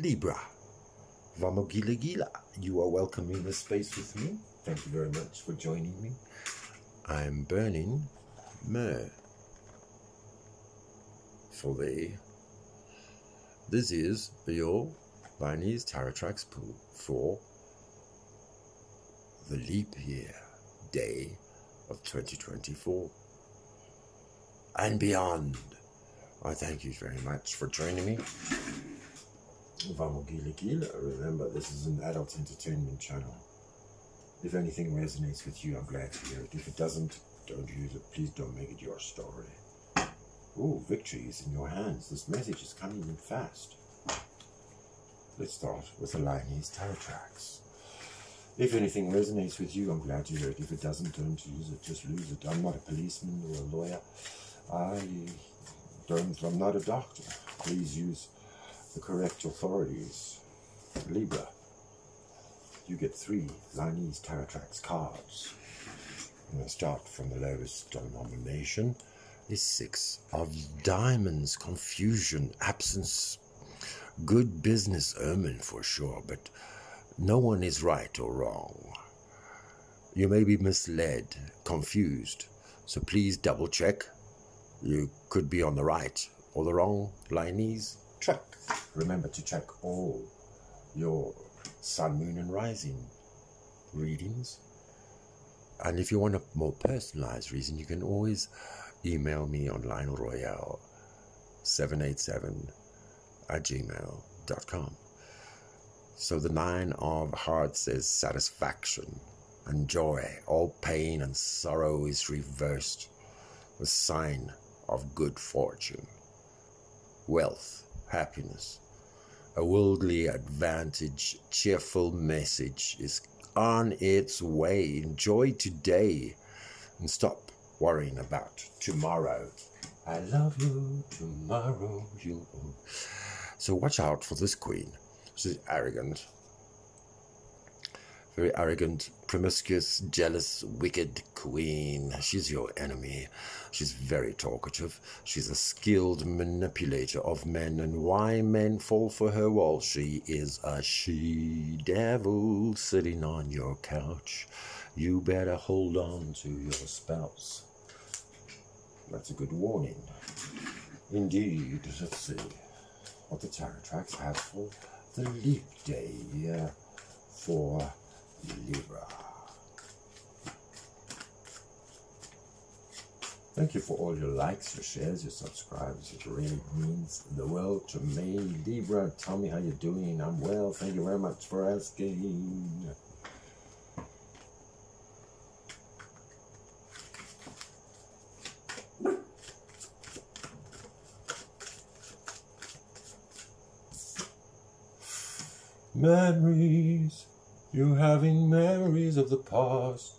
Libra. Vamogila Gila. You are welcome in this space with me. Thank you very much for joining me. I'm burning myrrh for thee. This is your Lionese Tarotrax pool for the leap year day of 2024 and beyond. I thank you very much for joining me. Remember, this is an adult entertainment channel. If anything resonates with you, I'm glad to hear it. If it doesn't, don't use it. Please don't make it your story. Oh, victory is in your hands. This message is coming in fast. Let's start with the Lionese Tarotrax. If anything resonates with you, I'm glad to hear it. If it doesn't, don't use it. Just lose it. I'm not a policeman or a lawyer. I don't, I'm not a doctor. Please use the correct authorities. Libra, you get three Lionese Tarotrax cards. I'm going to start from the lowest denomination. Is six of diamonds, confusion, absence, good business omen for sure, but no one is right or wrong. You may be misled, confused, so please double check. You could be on the right or the wrong Lionese track. Remember to check all your sun, moon, and rising readings. And if you want a more personalized reason, you can always email me on Lionel Royale 787 at gmail.com. So the nine of hearts is satisfaction and joy. All pain and sorrow is reversed. A sign of good fortune, wealth, happiness. A worldly advantage, cheerful message is on its way. Enjoy today and stop worrying about tomorrow. I love you tomorrow. You. So watch out for this queen. She's arrogant, very arrogant, promiscuous, jealous, wicked queen. She's your enemy. She's very talkative. She's a skilled manipulator of men, and why men fall for her? Well, she is a she devil sitting on your couch. You better hold on to your spouse. That's a good warning. Indeed. Let's see what the tarot tracks have for the leap day uh, for Libra. Thank you for all your likes, your shares, your subscribes. It really means the world to me. Libra, tell me how you're doing. I'm well. Thank you very much for asking. Memories, you're having memories of the past.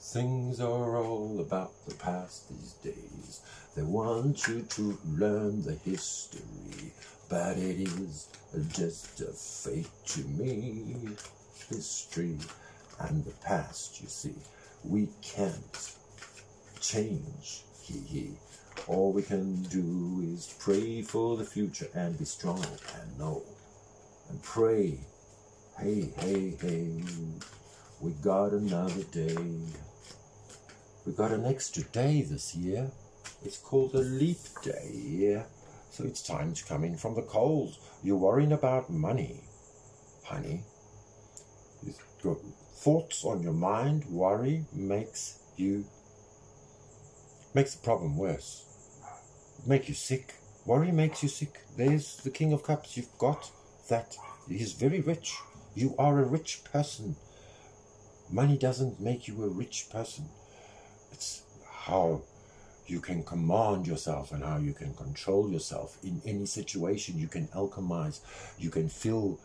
Things are all about the past these days. They want you to learn the history, but it is just a fate to me. History and the past, you see, we can't change. He he. All we can do is pray for the future and be strong and know and pray. Hey, hey, hey, we got another day. We got an extra day this year. It's called a leap day. So it's time to come in from the cold. You're worrying about money, honey. You've thoughts on your mind. Worry makes you makes the problem worse. Make you sick. Worry makes you sick. There's the King of Cups. You've got that he's very rich. You are a rich person. Money doesn't make you a rich person. It's how you can command yourself and how you can control yourself in any situation. You can alchemize. You can feel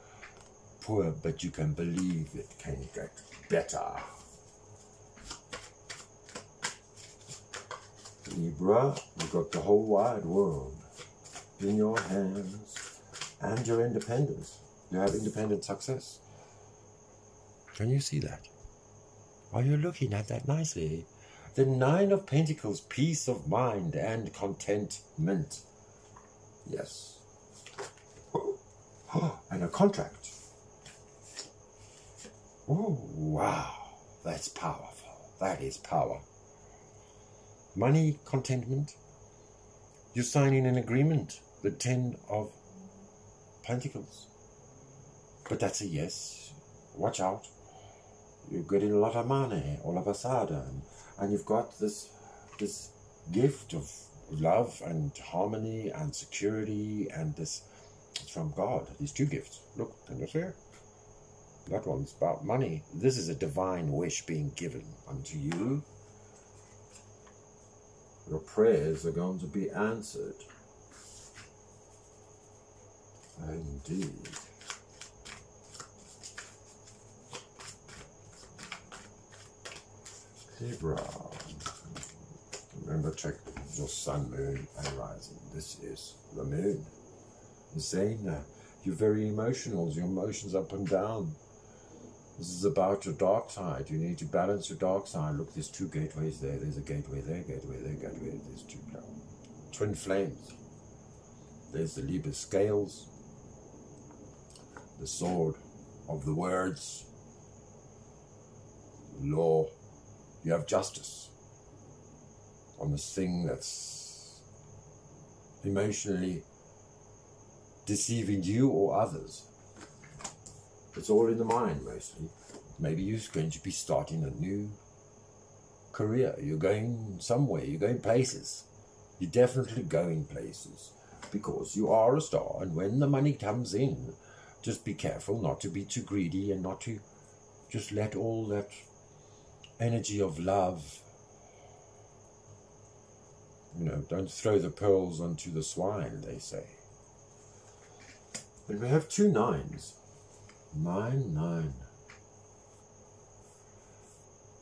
poor, but you can believe it can get better. Libra, you've got the whole wide world in your hands and your independence. You have independent success. Can you see that? Are you looking at that nicely? The Nine of Pentacles, peace of mind and contentment. Yes. and a contract. Oh, wow, that's powerful. That is power. Money, contentment. You're signing an agreement, the Ten of Pentacles. But that's a yes. Watch out. You're getting a lot of money all of a sudden. And you've got this this gift of love and harmony and security and this it's from God. These two gifts. Look, can you see? That one's about money. This is a divine wish being given unto you. Your prayers are going to be answered. Indeed. Libra. Remember, check your sun, moon, and rising. This is the moon. That you're very emotional, your emotions up and down. This is about your dark side. You need to balance your dark side. Look, there's two gateways there. There's a gateway there, gateway there, gateway. there. There's two twin flames. There's the Libra scales, the sword of the words, law. You have justice on this thing that's emotionally deceiving you or others. It's all in the mind mostly. Maybe you're going to be starting a new career. You're going somewhere, you're going places. You're definitely going places because you are a star. And when the money comes in, just be careful not to be too greedy and not to just let all that energy of love, you know, don't throw the pearls onto the swine, they say. And we have two nines. Nine, nine.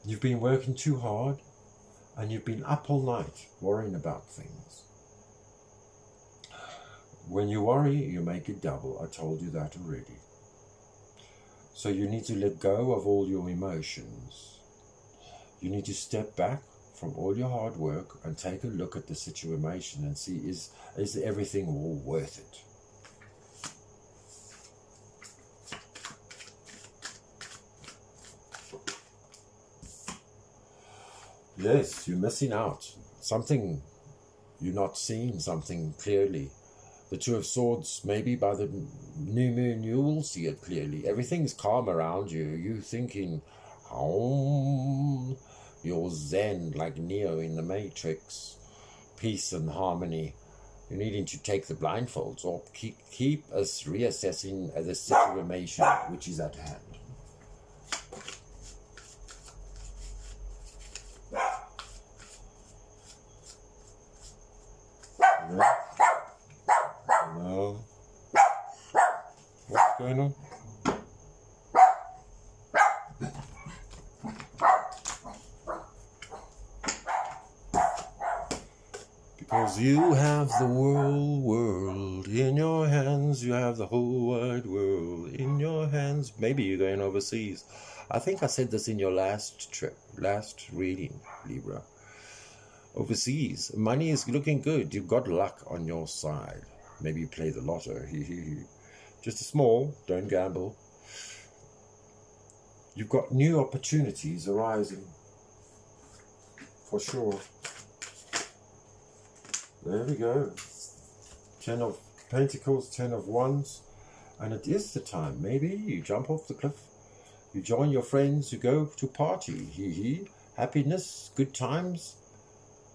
You've been working too hard and you've been up all night worrying about things. When you worry, you make it double. I told you that already. So you need to let go of all your emotions. You need to step back from all your hard work and take a look at the situation and see is, is everything all worth it? Yes, you're missing out. Something you're not seeing something clearly. The Two of Swords, maybe by the new moon you will see it clearly. Everything's calm around you. You thinking, oh, you're zen like Neo in the Matrix. Peace and harmony. You're needing to take the blindfolds or keep, keep us reassessing the situation which is at hand. No. What's going on? Because you have the whole world in your hands. You have the whole wide world in your hands. Maybe you're going overseas. I think I said this in your last trip, last reading, Libra overseas. Money is looking good. You've got luck on your side. Maybe you play the lotto. Just a small, don't gamble. You've got new opportunities arising. For sure. There we go. Ten of Pentacles, Ten of Wands. And it is the time. Maybe you jump off the cliff. You join your friends. You go to party. Hee hee. Happiness, good times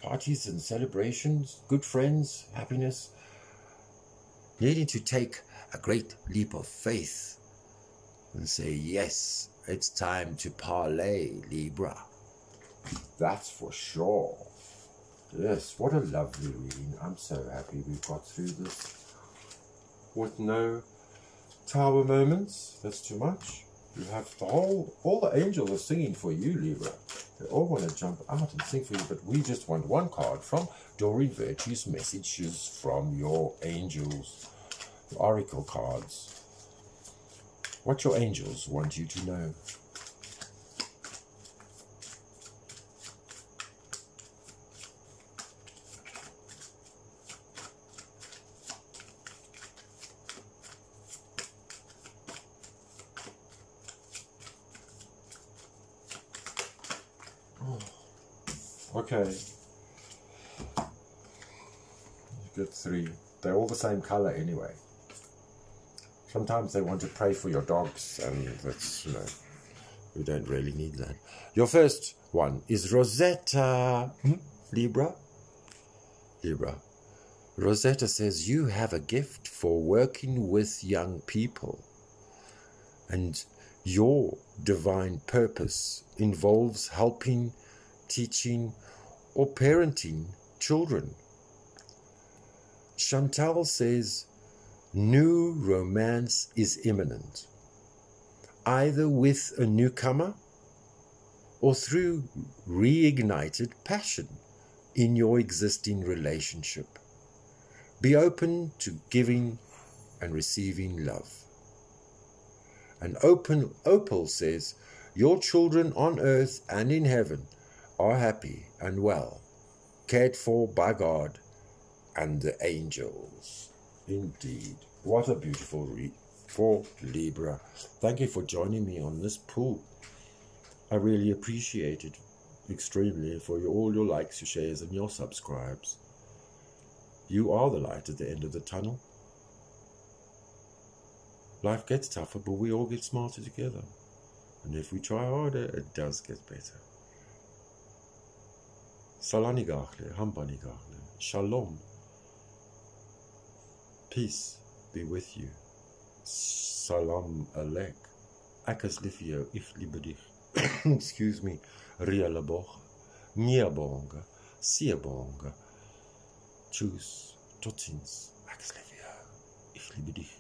parties and celebrations, good friends, happiness, needing to take a great leap of faith and say, yes, it's time to parlay, Libra. That's for sure. Yes, what a lovely reading. I'm so happy we've got through this with no tower moments. That's too much. You have the whole, all the angels are singing for you, Libra. They all want to jump out and sing for you, but we just want one card from Doreen Virtue's messages from your angels, oracle cards. What your angels want you to know. Okay. Get three. They're all the same color anyway. Sometimes they want to pray for your dogs, and that's, you know, we don't really need that. Your first one is Rosetta hmm? Libra. Libra. Rosetta says, You have a gift for working with young people, and your divine purpose involves helping, teaching, or parenting children. Chantal says, New romance is imminent, either with a newcomer or through reignited passion in your existing relationship. Be open to giving and receiving love. And open Opal says, Your children on earth and in heaven are happy and well, cared for by God and the angels. Indeed. What a beautiful read for Libra. Thank you for joining me on this pool. I really appreciate it extremely for your, all your likes, your shares, and your subscribes. You are the light at the end of the tunnel. Life gets tougher, but we all get smarter together. And if we try harder, it does get better. Salani gachle, hambani gachle, shalom. Peace be with you. Salam alek. Akas lifio, if libedich. Excuse me. Ria laboch. Mia bonga. Sia bonga. Tschüss. Tot ziens. Akas lifio, if libedich.